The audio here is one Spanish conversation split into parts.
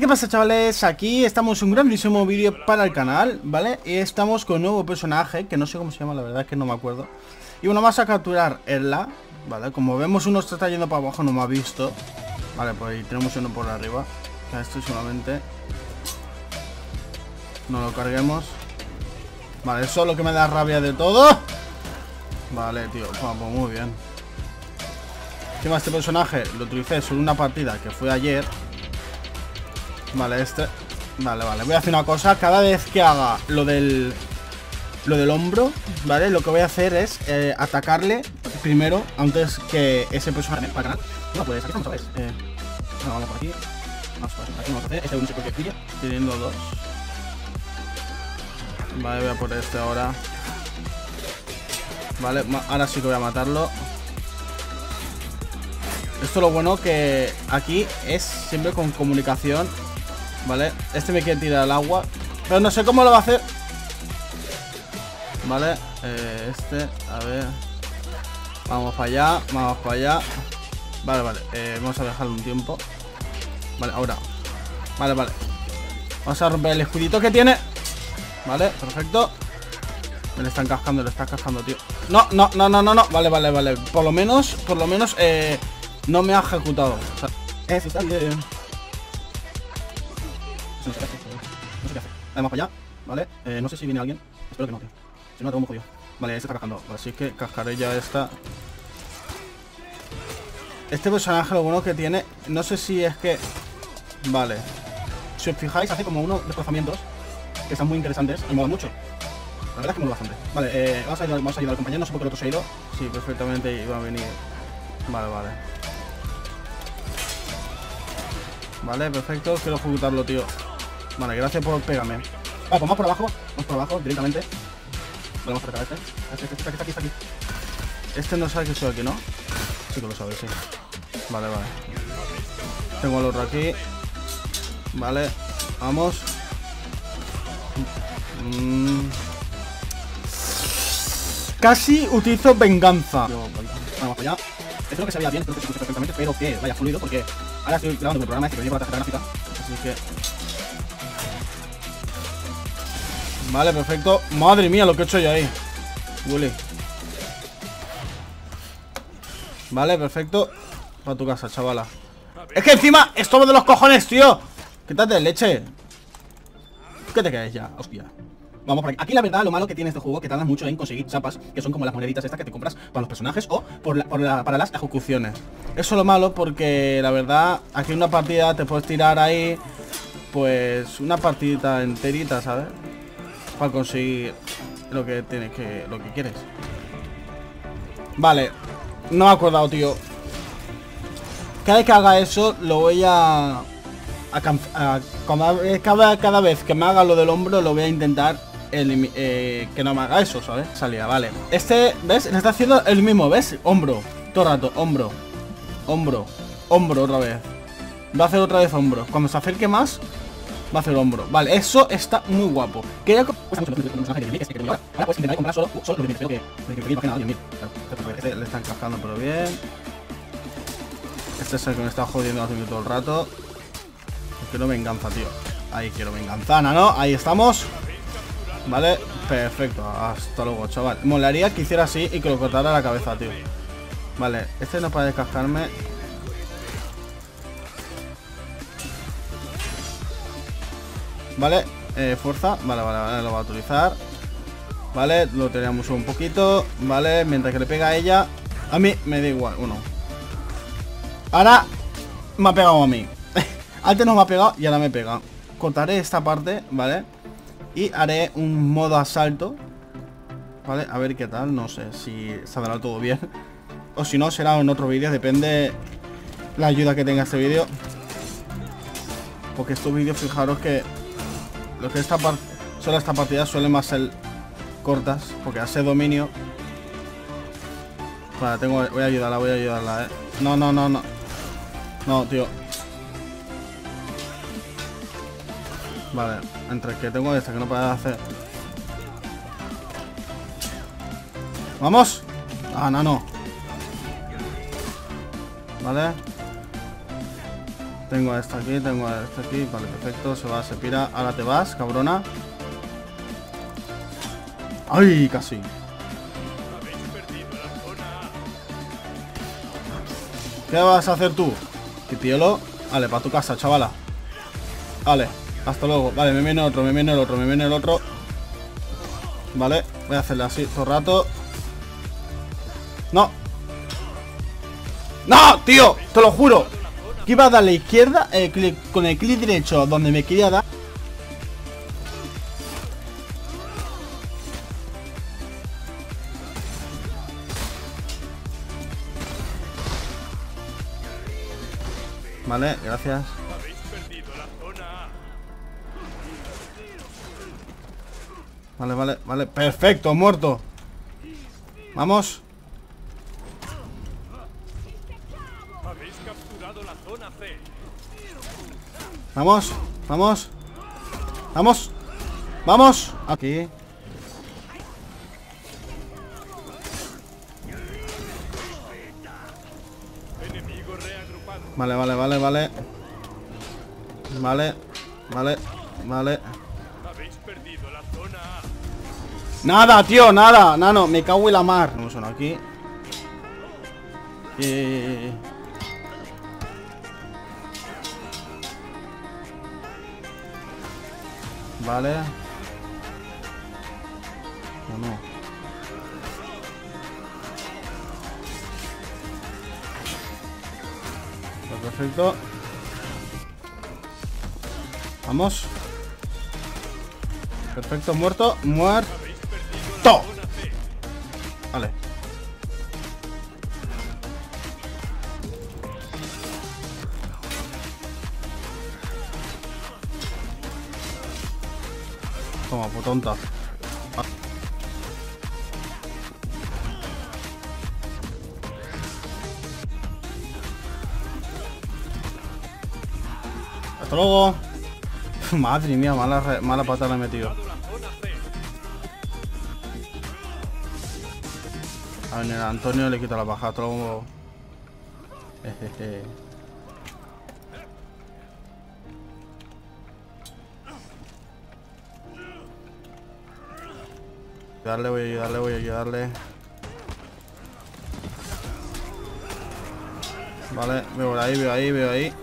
¿Qué pasa chavales? Aquí estamos en un grandísimo vídeo para el canal, ¿vale? Y estamos con un nuevo personaje, que no sé cómo se llama, la verdad es que no me acuerdo. Y bueno, vamos a capturar el la, ¿vale? Como vemos uno está yendo para abajo, no me ha visto. Vale, pues ahí tenemos uno por arriba. Esto solamente No lo carguemos. Vale, eso es lo que me da rabia de todo. Vale, tío, pues muy bien. Encima este personaje lo utilicé solo una partida que fue ayer Vale, este Vale, vale, voy a hacer una cosa. Cada vez que haga lo del Lo del hombro, ¿vale? Lo que voy a hacer es eh, atacarle Primero, antes que ese personaje para No, pues aquí estamos, Eh, no, vamos por aquí. Vamos por aquí, vamos a hacer Este es un que pilla Teniendo dos. Vale, voy a por este ahora. Vale, ahora sí que voy a matarlo. Esto lo bueno que aquí es siempre con comunicación Vale, este me quiere tirar al agua. Pero no sé cómo lo va a hacer. Vale, eh, este, a ver. Vamos para allá, vamos para allá. Vale, vale, eh, vamos a dejarlo un tiempo. Vale, ahora. Vale, vale. Vamos a romper el escudito que tiene. Vale, perfecto. Me le están cascando, le está cascando, tío. No, no, no, no, no, no. Vale, vale, vale. Por lo menos, por lo menos, eh No me ha ejecutado. O sea, Eso está bien no sé qué hacer. Vamos para allá, ¿vale? Eh, no sé si viene alguien. Espero que no, tío. Si no, tengo muy jodido. Vale, este está cascando. Así que cascaré ya esta. Este personaje lo bueno que tiene... No sé si es que... Vale. Si os fijáis, hace como unos desplazamientos que están muy interesantes y mola mucho. La verdad es que mola bastante. Vale, eh, vamos, a ayudar, a ayudar al compañero. No sé por qué el otro se ha ido. Sí, perfectamente iba a venir. Vale, vale. Vale, perfecto. Quiero ejecutarlo, tío. Vale, gracias por pegarme. Vale, pues vamos por abajo. Vamos por abajo directamente. Vale, vamos por acá, este. Este, este, este, está aquí, está aquí, Este no sabe que soy aquí, ¿no? Sí que lo sabe, sí. Vale, vale. Tengo al otro aquí. Vale, vamos. Mm. Casi utilizo venganza. vamos para allá. Espero que se vea bien, creo que se escucha perfectamente, pero que vaya fluido porque ahora estoy grabando el programa este que me llevo la tarjeta gráfica. Así que Vale, perfecto. Madre mía, lo que he hecho yo ahí. Willy. Vale, perfecto. Para tu casa, chavala. Es que encima es todo de los cojones, tío. Quítate leche. ¿Qué te caes ya? Hostia. Vamos por aquí. Aquí la verdad, lo malo que tiene este juego que tardas mucho en conseguir chapas, que son como las moneditas estas que te compras para los personajes o para las ejecuciones. Eso es lo malo porque la verdad, aquí una partida te puedes tirar ahí, pues una partidita enterita, ¿sabes? Para conseguir lo que tienes que lo que quieres. Vale, no me he acordado, tío. Cada vez que haga eso, lo voy a... a, cada, vez que me haga lo del hombro, lo voy a intentar eh, que no me haga eso, ¿sabes? Salía, vale. Este, ¿ves? Le está haciendo el mismo, ¿ves? Hombro, todo rato, hombro, hombro, hombro otra vez. Va a hacer otra vez hombro. Cuando se acerque más, va a hacer hombro. Vale, eso está muy guapo. Quería Ahora pues intentar comprar solo, solo lo que creo que que que nada, Este le están cascando pero bien. Este es el que me está jodiendo hace todo el rato. Quiero venganza, tío. Ahí quiero venganzana, ¿no? Ahí estamos. Vale, perfecto. Hasta luego, chaval. Molaría que hiciera así y que lo cortara la cabeza, tío. Vale, este no puede descascarme. Vale, eh, fuerza Vale, vale, vale, lo va a utilizar. Vale, lo tenemos un poquito Vale, mientras que le pega a ella A mí me da igual, uno. Ahora me ha pegado a mí. Antes no me ha pegado y ahora me pega Cortaré esta parte, ¿vale? Y haré un modo asalto ¿Vale? A ver qué tal, no sé si saldrá todo bien. O si no, será en otro vídeo, depende la ayuda que tenga este vídeo. Porque estos vídeos, fijaros que lo que esta parte solo esta partida suele más ser cortas, porque hace dominio. Vale, tengo, voy a ayudarla, voy a ayudarla, eh. No, no, no, no. No, tío. Vale, entre que tengo esta que no puede hacer. ¡Vamos! Ah, no, no. Vale. Tengo a esta aquí, tengo a esta aquí. Vale, perfecto. Se va, se pira. Ahora te vas, cabrona. ¡Ay, casi! ¿Qué vas a hacer tú? Kitiolo. Vale, para tu casa, chavala. Vale, hasta luego. Vale, me viene otro, me viene el otro, me viene el otro. Vale, voy a hacerle así todo el rato. ¡No! ¡No, tío! ¡Te lo juro! Que iba a darle izquierda eh, con el clic derecho donde me quería dar. Vale, gracias. Vale, vale, vale. Perfecto, muerto. Vamos. Vamos, vamos. Vamos. Vamos. Aquí. Vale, vale, vale, vale. Vale, vale, vale. Nada, tío, nada, nano, me cago en la mar. Vamos uno aquí. Eh... Vale. O no. Pues perfecto. Vamos. Perfecto, muerto. Muerto. Vale. Toma, putonta. Hasta luego. Madre mía, mala, mala pata le he metido. A ver, Antonio le quita la baja, todo. Jejeje. Darle, voy a ayudarle, voy a ayudarle. Vale, veo ahí, veo ahí, veo ahí.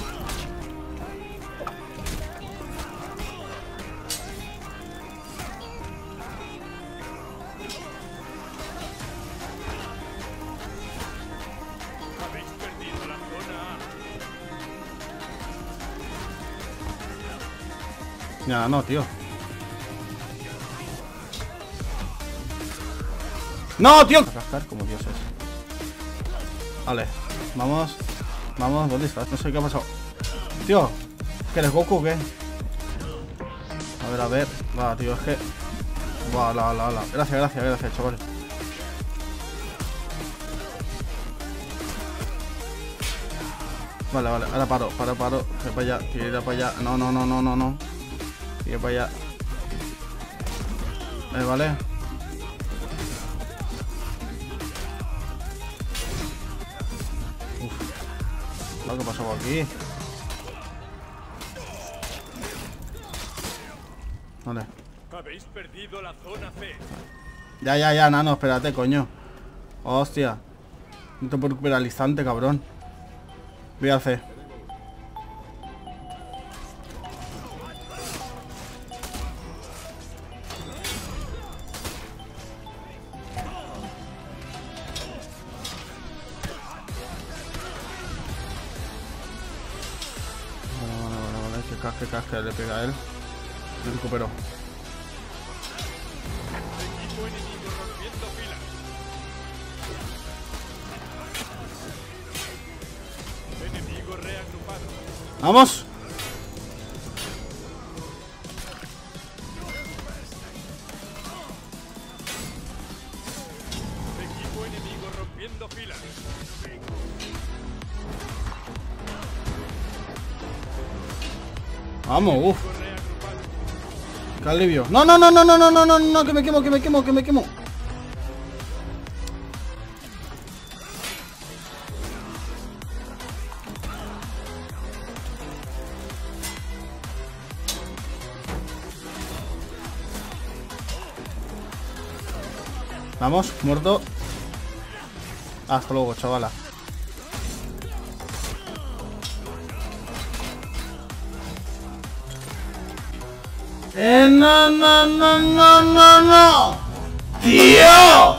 Ya, no, tío. ¡No, tío! como dioses. Vale, vamos. Vamos, ¿dónde estás? No sé qué ha pasado. Tío, ¿que eres Goku o qué? A ver, a ver. Va, tío, es que. Va, la, la, la. Gracias, gracias, gracias, chaval. Vale, vale, ahora paro, paro, paro. Que para allá, tira para allá. No, no, no, no, no, no. Tira para allá. Eh, vale. Lo que pasó aquí. Vale. Habéis perdido la zona C. Ya, ya, ya, nano, espérate, coño. Hostia. No te puedo recuperar al instante, cabrón. Voy a hacer. casca, casca, le pega a él. Lo recuperó. ¡Vamos! Vamos, uff. Qué alivio. No, no, no, no, no, no, no, no, no, que me quemo, que me quemo, que me quemo. Vamos, muerto. Hasta luego, chavala. Eh, no, no, no, no, no, no. ¡Tío!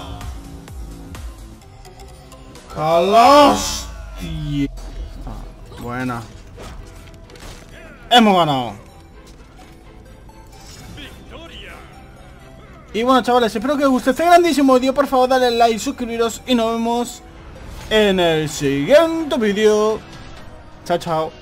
¡Calos! Tío. Ah, buena. Hemos ganado. Y bueno chavales, espero que os guste este grandísimo vídeo Por favor dale like, suscribiros y nos vemos en el siguiente vídeo Chao chao